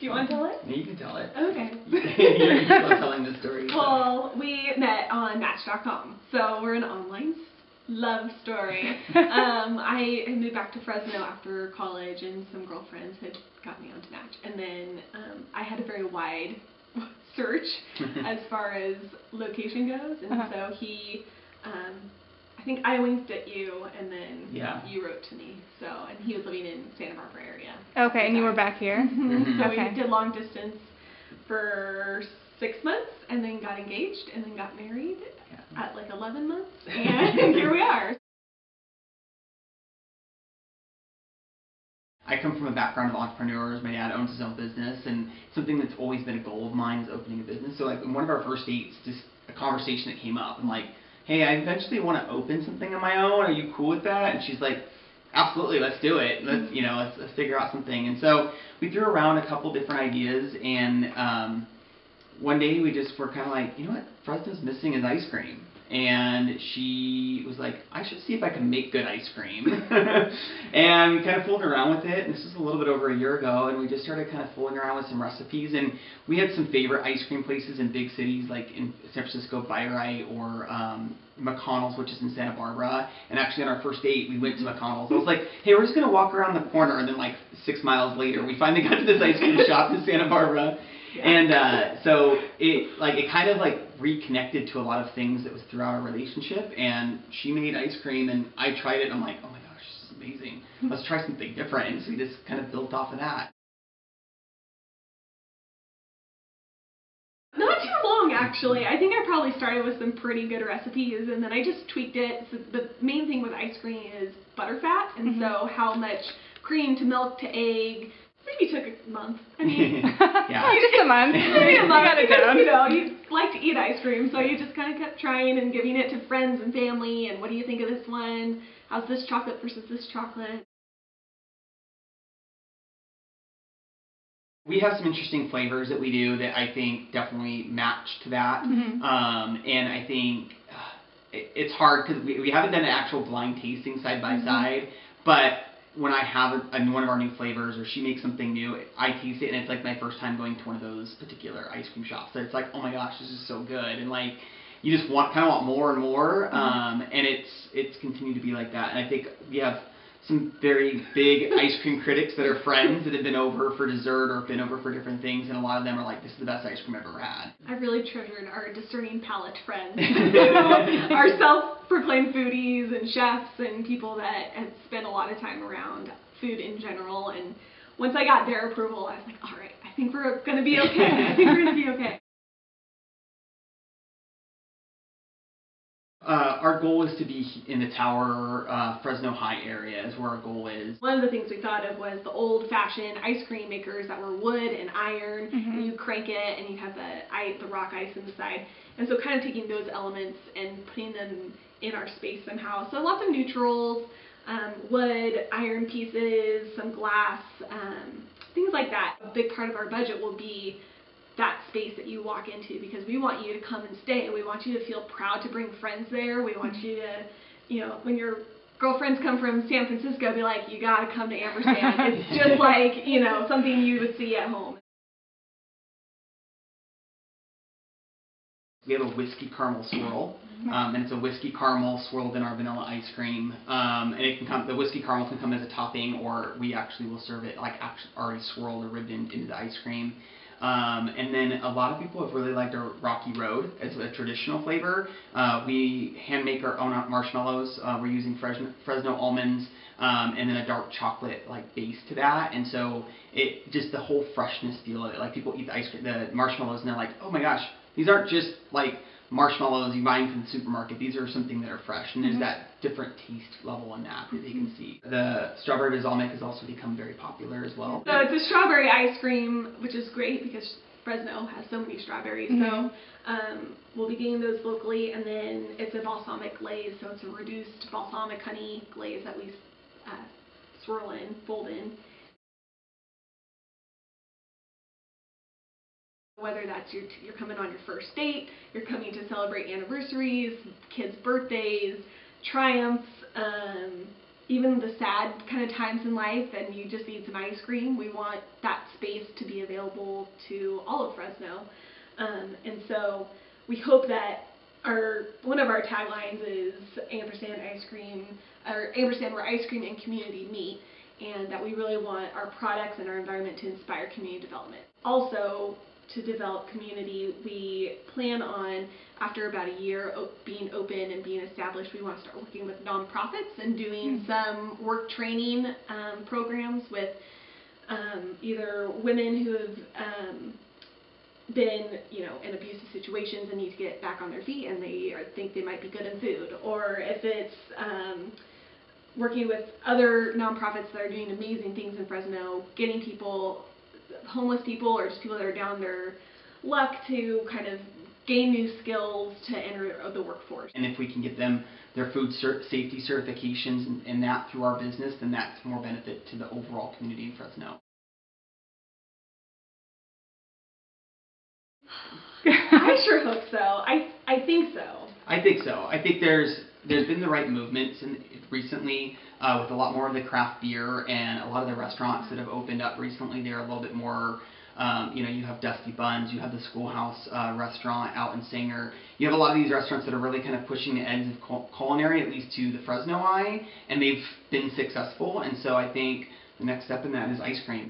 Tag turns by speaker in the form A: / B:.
A: Do you want to tell it?
B: Yeah, you can tell it.
A: Okay.
B: you love telling the story. so.
A: Well, we met on Match.com, so we're an online love story. um, I moved back to Fresno after college, and some girlfriends had got me onto Match, and then um, I had a very wide search as far as location goes, and
C: Uh-huh.
A: so he. Um, I think I winked at you, and then
B: Yeah.
A: you wrote to me. So, and he was living in Santa Barbara area.
C: Okay, and you were back here.
A: So
C: Okay.
A: we did long distance for six months, and then got engaged, and then got married
B: Yeah.
A: at like 11 months, and here we are.
B: I come from a background of entrepreneurs. My dad owns his own business, and something that's always been a goal of mine is opening a business. So, like, in one of our first dates, just a conversation that came up. I'm like, hey, I eventually want to open something on my own. Are you cool with that? And she's like, absolutely, let's do it. Let's, you know, let's, let's figure out something. And so we threw around a couple different ideas, and um, one day we just were kind of like, you know what, Fresno's missing is ice cream. And she was like, I should see if I can make good ice cream. and we kind of fooled around with it. And this was a little bit over a year ago. And we just started kind of fooling around with some recipes. And we had some favorite ice cream places in big cities like in San Francisco, Bi-Rite or um, McConnell's, which is in Santa Barbara. And actually, on our first date, we went to McConnell's. I was like, hey, we're just going to walk around the corner. And then, like, six miles later, we finally got to this ice cream shop in Santa Barbara. And uh, so it like it kind of like reconnected to a lot of things that was throughout our relationship. And she made ice cream, and I tried it. and I'm like, oh my gosh, this is amazing. Let's try something different. And so we just kind of built off of that.
A: Not too long, actually. I think I probably started with some pretty good recipes, and then I just tweaked it. So the main thing with ice cream is butterfat, and
C: Mhm.
A: so how much cream to milk to egg. Maybe took a month. I mean,
B: Yeah.
C: just a month.
A: Maybe a
C: You
A: month
C: got it
A: because,
C: down.
A: you know, you like to eat ice cream, so you just kind of kept trying and giving it to friends and family. And what do you think of this one? How's this chocolate versus this chocolate?
B: We have some interesting flavors that we do that I think definitely match to that.
C: Mhm.
B: Um, and I think uh, it, it's hard because we, we haven't done an actual blind tasting side by side. But when I have a, a, one of our new flavors or she makes something new, I taste it and it's like my first time going to one of those particular ice cream shops. So it's like, oh my gosh, this is so good. And like, you just want kind of want more and more. Um, and it's it's continued to be like that. And I think we have some very big ice cream critics that are friends that have been over for dessert or been over for different things, and a lot of them are like, "This is the best ice cream I've ever had."
A: I really treasured our discerning palate friends, you know, our self-proclaimed foodies and chefs and people that have spent a lot of time around food in general. And once I got their approval, I was like, all right, I think we're gonna be okay. I think we're gonna be okay.
B: Our goal is to be in the Tower, uh, Fresno High area is where our goal is.
A: One of the things we thought of was the old-fashioned ice cream makers that were wood and iron,
C: Mhm.
A: and you crank it, and you have the ice, the rock ice inside. And so, kind of taking those elements and putting them in our space somehow. So, lots of neutrals, um, wood, iron pieces, some glass, um, things like that. A big part of our budget will be that space that you walk into because we want you to come and stay. We want you to feel proud to bring friends there. We want mm-hmm. you to, you know, when your girlfriends come from San Francisco, be like, you gotta come to Ampersand. it's just like, you know, something you would see at home.
B: We have a whiskey caramel swirl, um, and it's a whiskey caramel swirled in our vanilla ice cream. Um, and it can come, the whiskey caramel can come as a topping, or we actually will serve it like actually already swirled or ribboned into the ice cream. Um, and then a lot of people have really liked our Rocky Road as a traditional flavor. Uh, we hand make our own marshmallows. Uh, we're using Fresno, Fresno almonds um, and then a dark chocolate like base to that. And so it just the whole freshness feel of it. Like people eat the ice cream, the marshmallows, and they're like, oh my gosh, these aren't just like marshmallows you buy from the supermarket. These are something that are fresh, and there's
C: Mhm.
B: that different taste level in that that you can see. The strawberry balsamic has also become very popular as well.
A: So it's a strawberry ice cream, which is great because Fresno has so many strawberries.
C: Mhm.
A: So um, we'll be getting those locally, and then it's a balsamic glaze, so it's a reduced balsamic honey glaze that we uh, swirl in, fold in. Whether that's your, you're coming on your first date, you're coming to celebrate anniversaries, kids' birthdays, triumphs, um, even the sad kind of times in life and you just need some ice cream, we want that space to be available to all of Fresno. Um, and so we hope that our one of our taglines is ampersand ice cream or ampersand where ice cream and community meet and that we really want our products and our environment to inspire community development. Also, to develop community, we plan on, after about a year being open and being established, we want to start working with nonprofits and doing some work training um, programs with um, either women who have um, been, you know, in abusive situations and need to get back on their feet and they are, think they might be good in food, or if it's um, working with other nonprofits that are doing amazing things in Fresno, getting people, homeless people or just people that are down their luck to kind of gain new skills to enter the workforce.
B: And if we can get them their food cer- safety certifications and, and that through our business, then that's more benefit to the overall community in Fresno.
A: I sure hope so. I I think so.
B: I think so. I think there's there's been the right movements and recently uh, with a lot more of the craft beer and a lot of the restaurants that have opened up recently. They're a little bit more. Um, you know, you have Dusty Buns, you have the Schoolhouse uh, restaurant out in Sanger. You have a lot of these restaurants that are really kind of pushing the ends of cul- culinary, at least to the Fresno eye, and they've been successful. And so I think the next step in that is ice cream.